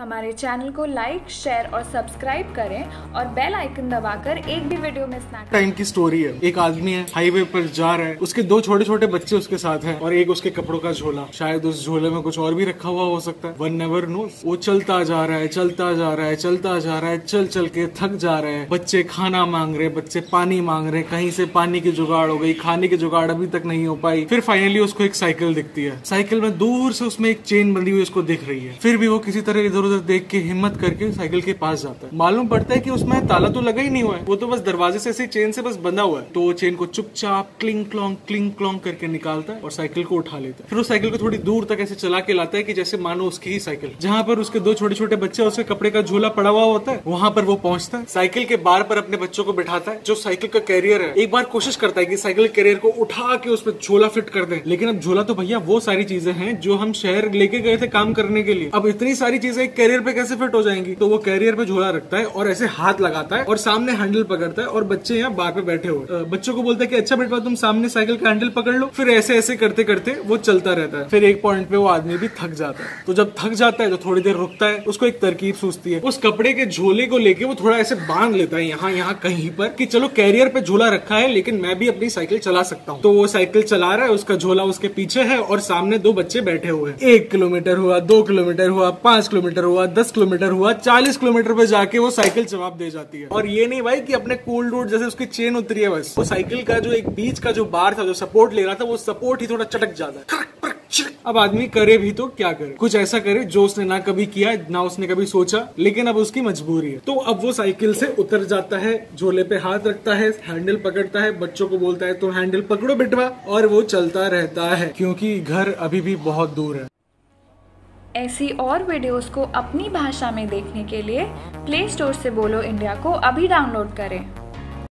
हमारे चैनल को like, share और सब्सक्राइब करें और बेल आइकन दबाकर एक भी वीडियो मिस ना करें। टाइम की स्टोरी है। एक आदमी है हाईवे पर जा रहा है। उसके दो छोटे छोटे बच्चे उसके साथ हैं और एक उसके कपड़ों का झोला। शायद उस झोले में कुछ और भी रखा हुआ हो सकता है। वन नेवर नो वो चलता जा रहा है, चलता जा रहा है, चलता जा रहा है चल चल के थक जा रहे हैं। बच्चे खाना मांग रहे बच्चे पानी मांग रहे कहीं से पानी की जुगाड़ हो गई, खाने की जुगाड़ अभी तक नहीं हो पाई। फिर फाइनली उसको एक साइकिल दिखती है। साइकिल में दूर से उसमें एक चेन बंधी हुई उसको दिख रही है। फिर भी वो किसी तरह इधर उधर देख के हिम्मत करके साइकिल के पास जाता है। मालूम पड़ता है कि उसमें ताला तो लगा ही नहीं हुआ है। वो तो बस दरवाजे से ऐसे चेन से बस बंधा हुआ है। तो वो चेन को चुपचाप क्लिंग क्लॉन्ग क्लिंग क्लॉन्ग करके निकालता है और साइकिल को उठा लेता है। फिर उस साइकिल को थोड़ी दूर तक ऐसे चला के लाता है कि जैसे मानो उसकी ही साइकिल। जहाँ पर उसके दो छोटे छोटे बच्चे उसके कपड़े का झोला पड़ा हुआ होता है, वहाँ पर वो पहुँचता है। साइकिल के बार पर अपने बच्चों को बिठाता है, जो साइकिल का कैरियर है। एक बार कोशिश करता है कि साइकिल कैरियर को उठा के उस पर झोला फिट कर दे। लेकिन अब झोला तो भैया वो सारी चीज़ें हैं जो हम शहर लेके गए थे काम करने के लिए। अब इतनी सारी चीज़ें कैरियर पे कैसे फिट हो जाएँगी? तो वो कैरियर पे झोला रखता है और ऐसे हाथ लगाता है और सामने हैंडल पकड़ता है और बच्चे यहाँ बार पे बैठे हुए बच्चों को बोलता है कि अच्छा बेटा, तुम सामने साइकिल का हैंडल पकड़ लो। फिर ऐसे ऐसे करते करते वो चलता रहता है। फिर एक पॉइंट पे वो आदमी भी थक जाता है। तो जब थक जाता है तो थोड़ी देर रुकता है, उसको एक तरकीब सूझती है। उस कपड़े के झोले को लेके वो थोड़ा ऐसे बाँध लेता है यहाँ यहाँ, कहीं पर कि चलो कैरियर पे झोला रखा है, लेकिन मैं भी अपनी साइकिल चला सकता हूँ। तो वो साइकिल चला रहा है, उसका झोला उसके पीछे है और सामने दो बच्चे बैठे हुए हैं। एक किलोमीटर हुआ, दो किलोमीटर हुआ, पाँच किलोमीटर दस किलोमीटर हुआ, चालीस किलोमीटर पे जाके वो साइकिल जवाब दे जाती है। और ये नहीं भाई कि अपने कूल डूट जैसे उसकी चेन उतरी है बस। वो साइकिल का जो एक बीच का जो बार था, जो सपोर्ट ले रहा था, वो सपोर्ट ही थोड़ा चटक जाता है। अब आदमी करे भी तो क्या करे? कुछ ऐसा करे जो उसने ना कभी किया, ना उसने कभी सोचा, लेकिन अब उसकी मजबूरी है। तो अब वो साइकिल से उतर जाता है, झोले पे हाथ रखता है हैंडल पकड़ता है, बच्चों को बोलता है तुम हैंडल पकड़ो बिटवा और वो चलता रहता है, क्योंकि घर अभी भी बहुत दूर है। ऐसी और वीडियोस को अपनी भाषा में देखने के लिए प्ले स्टोर से बोलो इंडिया को अभी डाउनलोड करें।